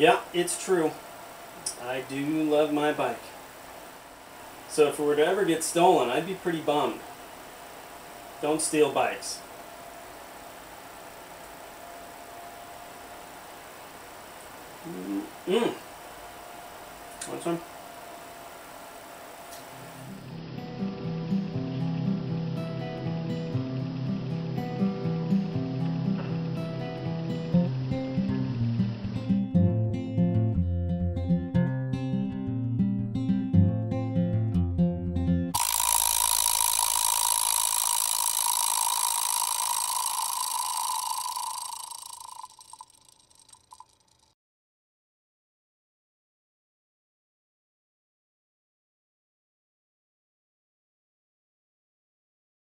Yeah, it's true. I do love my bike. So if it were to ever get stolen, I'd be pretty bummed. Don't steal bikes. Mm. mm. Want some?